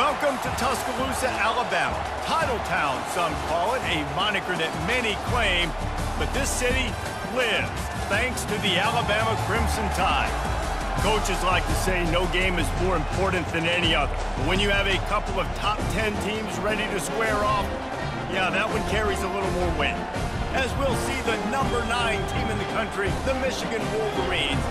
Welcome to Tuscaloosa, Alabama. Titletown, some call it, a moniker that many claim, but this city lives thanks to the Alabama Crimson Tide. Coaches like to say no game is more important than any other. But when you have a couple of top 10 teams ready to square off, yeah, that one carries a little more weight. As we'll see the number nine team in the country, the Michigan Wolverines,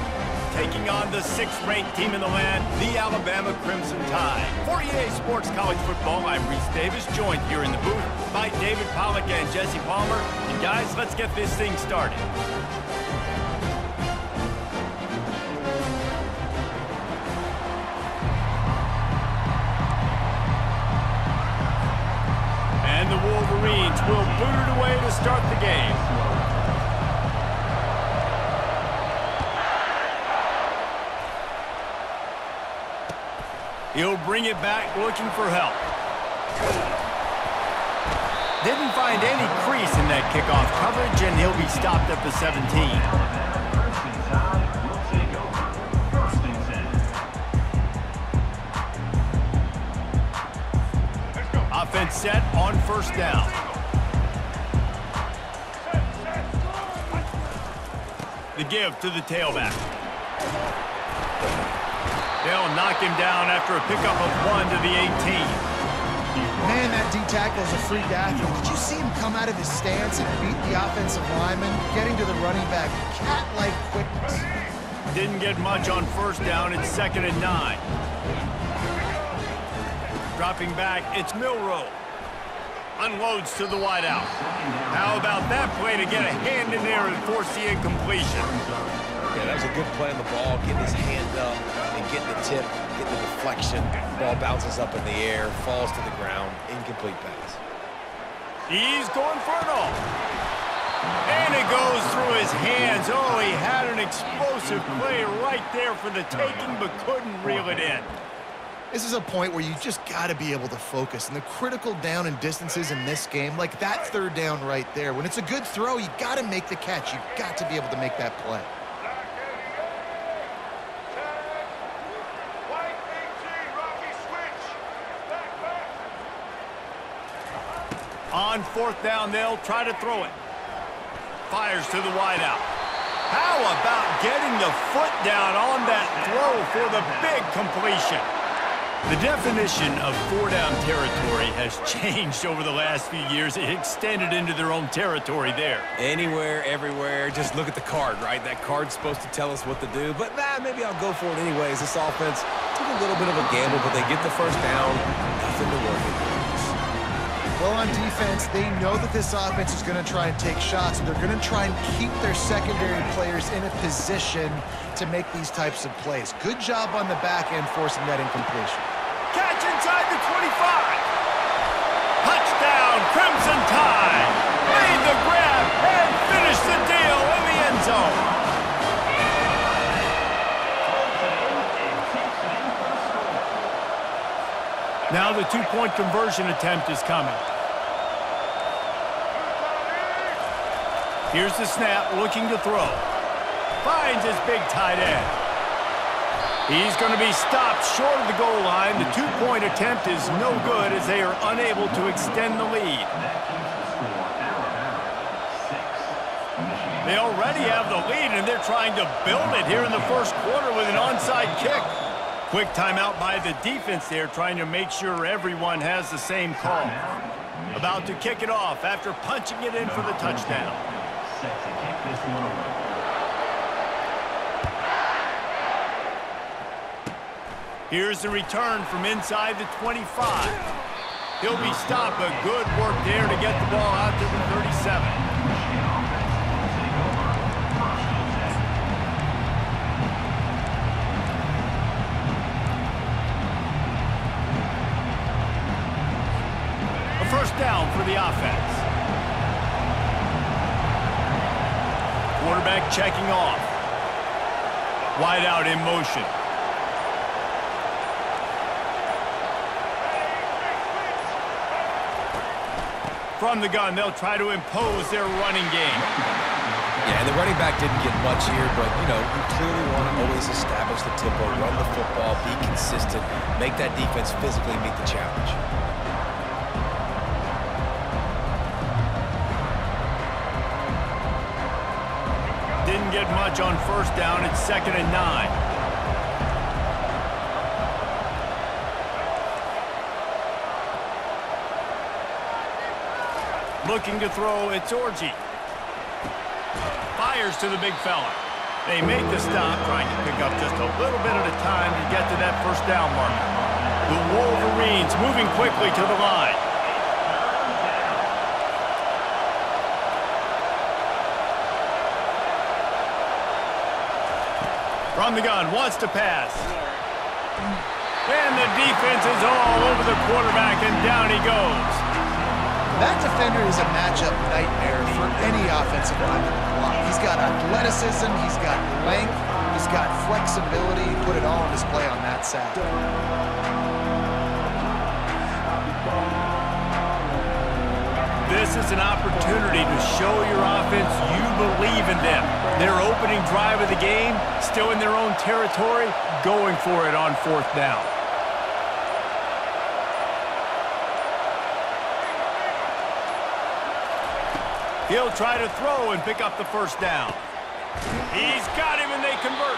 taking on the sixth-ranked team in the land, the Alabama Crimson Tide. For EA Sports College Football, I'm Reese Davis, joined here in the booth by David Pollack and Jesse Palmer. And guys, let's get this thing started. And the Wolverines will boot it away to start the game. He'll bring it back looking for help. Didn't find any crease in that kickoff coverage, and he'll be stopped at the 17. Offense set on first down. The give to the tailback. They'll knock him down after a pickup of one to the 18. Man, that D-tackle is a freak athlete. Did you see him come out of his stance and beat the offensive lineman, getting to the running back? Cat-like quickness. Didn't get much on first down. It's second and nine. Dropping back, it's Milroe. Unloads to the wideout. How about that play to get a hand in there and force the incompletion? Yeah, that was a good play on the ball, getting his hand up and getting the tip, getting the deflection. Ball bounces up in the air, falls to the ground, incomplete pass. He's going for it all. And it goes through his hands. Oh, he had an explosive play right there for the taking, but couldn't reel it in. This is a point where you just got to be able to focus. And the critical down and distances in this game, like that third down right there, when it's a good throw, you got to make the catch. You've got to be able to make that play. On fourth down, they'll try to throw it. Fires to the wideout. How about getting the foot down on that throw for the big completion? The definition of four-down territory has changed over the last few years. It extended into their own territory there. Anywhere, everywhere, just look at the card, right? That card's supposed to tell us what to do, but nah, maybe I'll go for it anyways. This offense took a little bit of a gamble, but they get the first down. Well, on defense, they know that this offense is going to try and take shots, and they're going to try and keep their secondary players in a position to make these types of plays. Good job on the back end forcing that incompletion. Catch inside the 25. Touchdown, Crimson Tide. Made the grab and finished the deal in the end zone. Now the two-point conversion attempt is coming. Here's the snap, looking to throw. Finds his big tight end. He's going to be stopped short of the goal line. The two-point attempt is no good as they are unable to extend the lead. They already have the lead, and they're trying to build it here in the first quarter with an onside kick. Quick timeout by the defense there, trying to make sure everyone has the same call. About to kick it off after punching it in for the touchdown. Here's the return from inside the 25. He'll be stopped, but good work there to get the ball out to the 37. first down for the offense. Quarterback checking off. Wide out in motion. From the gun, they'll try to impose their running game. Yeah, the running back didn't get much here, but, you know, you clearly want to always establish the tempo, run the football, be consistent, make that defense physically meet the challenge. Didn't get much on first down. It's second and nine. Looking to throw, it's Orji. Fires to the big fella. They make the stop, trying to pick up just a little bit at a time to get to that first down marker. The Wolverines moving quickly to the line. From the gun, wants to pass. And the defense is all over the quarterback, and down he goes. That defender is a matchup nightmare for any offensive lineman to block. He's got athleticism, he's got length, he's got flexibility. He put it all on display on that sack. This is an opportunity to show your offense you believe in them. Their opening drive of the game, still in their own territory, going for it on fourth down. He'll try to throw and pick up the first down. He's got him and they convert.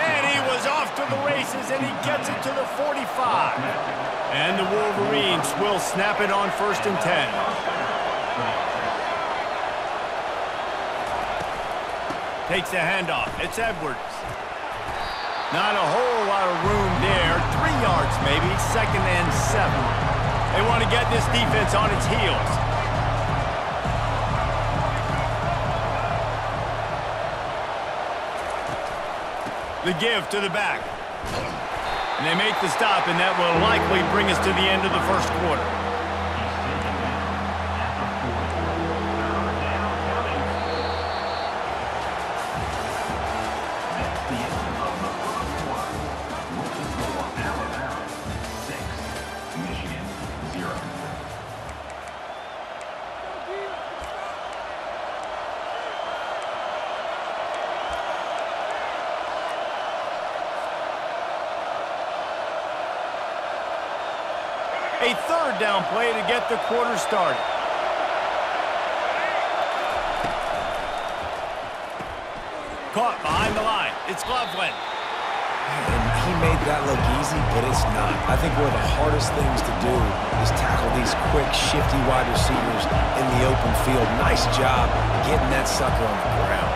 And he was off to the races and he gets it to the 45. And the Wolverines will snap it on first and 10. Takes the handoff. It's Edwards. Not a whole lot of room there. Three yards maybe. Second and seven. They want to get this defense on its heels. The give to the back. And they make the stop, and that will likely bring us to the end of the first quarter. A third down play to get the quarter started. Caught behind the line. It's Loveland. And he made that look easy, but it's not. I think one of the hardest things to do is tackle these quick, shifty wide receivers in the open field. Nice job getting that sucker on the ground.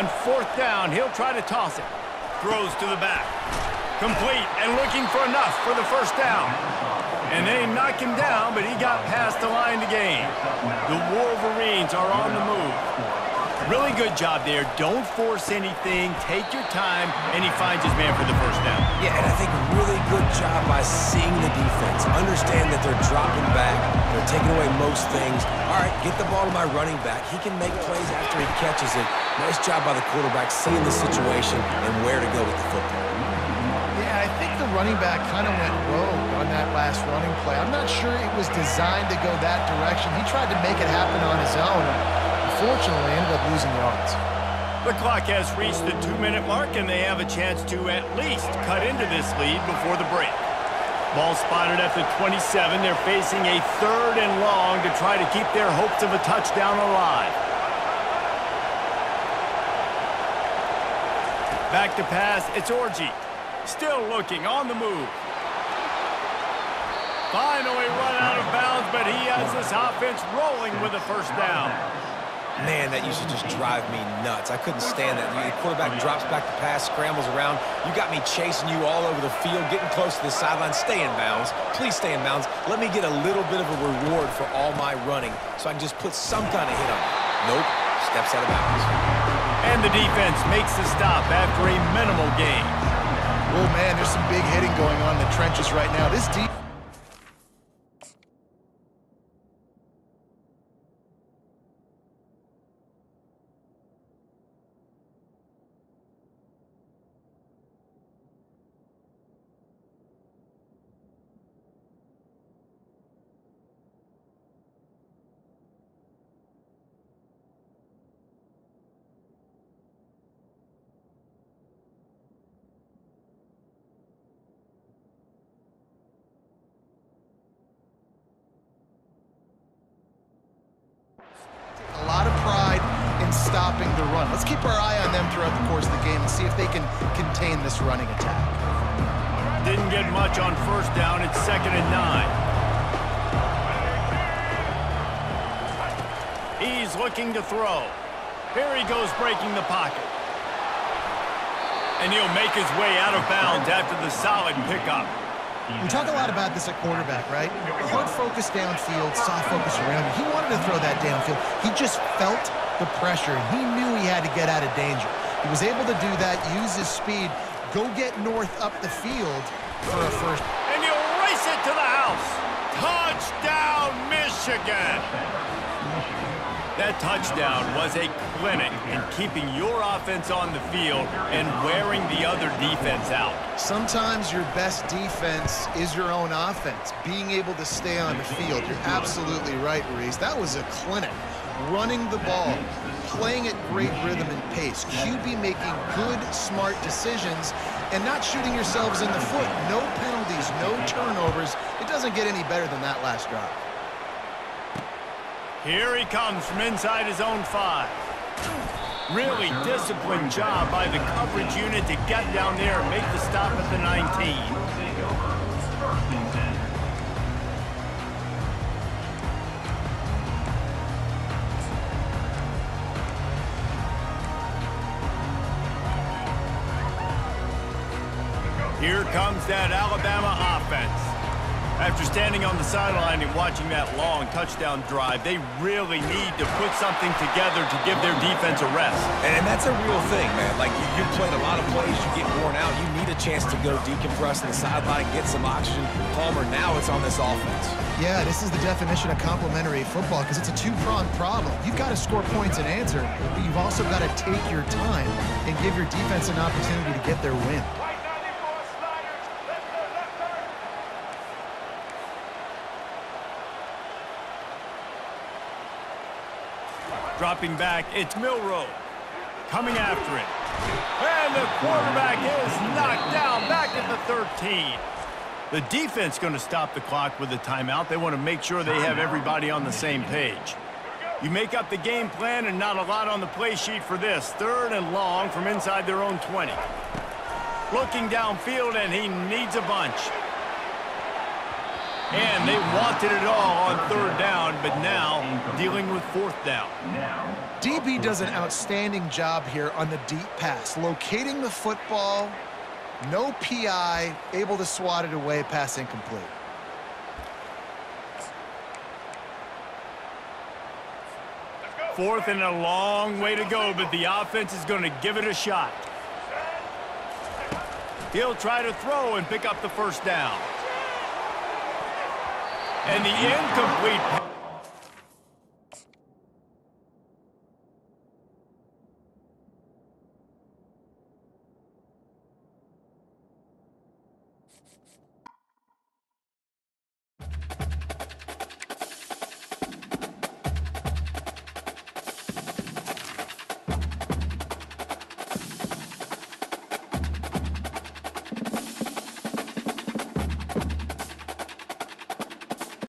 On fourth down, he'll try to toss it. Throws to the back. Complete and looking for enough for the first down. And they knock him down, but he got past the line to gain. The Wolverines are on the move. Really good job there. Don't force anything. Take your time, and he finds his man for the first down. Yeah, and I think really good job by seeing the defense. Understand that they're dropping back. They're taking away most things. All right, get the ball to my running back. He can make plays after he catches it. Nice job by the quarterback seeing the situation and where to go with the football. Yeah, I think the running back kind of went rogue on that last running play. I'm not sure it was designed to go that direction. He tried to make it happen on his own. Unfortunately, ended up losing the yards. The clock has reached the two-minute mark, and they have a chance to at least cut into this lead before the break. Ball spotted at the 27. They're facing a third and long to try to keep their hopes of a touchdown alive. Back to pass, it's Orji. Still looking, on the move. Finally run out of bounds, but he has this offense rolling with a first down. Man, that used to just drive me nuts. I couldn't stand that. The quarterback drops back to pass, scrambles around. You got me chasing you all over the field, getting close to the sideline. Stay in bounds. Please stay in bounds. Let me get a little bit of a reward for all my running so I can just put some kind of hit on it. Nope. Steps out of bounds. And the defense makes the stop after a minimal gain. Oh, man, there's some big hitting going on in the trenches right now. This defense Let's keep our eye on them throughout the course of the game and see if they can contain this running attack. Didn't get much on first down. It's second and nine. He's looking to throw. Here he goes breaking the pocket. And he'll make his way out of bounds after the solid pickup. We talk a lot about this at quarterback, right? Hard focus downfield, soft focus around. He wanted to throw that downfield. He just felt the pressure, and he knew he had to get out of danger. He was able to do that, use his speed, go get north up the field for a first. And he'll race it to the house. Touchdown, Michigan. That touchdown was a clinic in keeping your offense on the field and wearing the other defense out. Sometimes your best defense is your own offense, being able to stay on the field. You're absolutely right, Reese. That was a clinic. Running the ball, playing at great rhythm and pace. QB making good, smart decisions and not shooting yourselves in the foot. No penalties, no turnovers. It doesn't get any better than that last drive. Here he comes from inside his own five. Really disciplined job by the coverage unit to get down there and make the stop at the 19. Here comes that Alabama offense. After standing on the sideline and watching that long touchdown drive, they really need to put something together to give their defense a rest. And that's a real thing, man. Like, you, you played a lot of plays, you get worn out, you need a chance to go decompress on the sideline, get some oxygen. Palmer, now it's on this offense. Yeah, this is the definition of complementary football because it's a two-pronged problem. You've got to score points and answer, but you've also got to take your time and give your defense an opportunity to get their win. Dropping back, it's Milroe. Coming after it. And the quarterback is knocked down back at the 13. The defense going to stop the clock with a timeout. They want to make sure they have everybody on the same page. You make up the game plan and not a lot on the play sheet for this. Third and long from inside their own 20. Looking downfield, and he needs a bunch. And they wanted it all on third down, but now dealing with fourth down. DB does an outstanding job here on the deep pass, locating the football, no PI, able to swat it away, pass incomplete. Fourth and a long way to go, but the offense is going to give it a shot. He'll try to throw and pick up the first down. And the incomplete pass.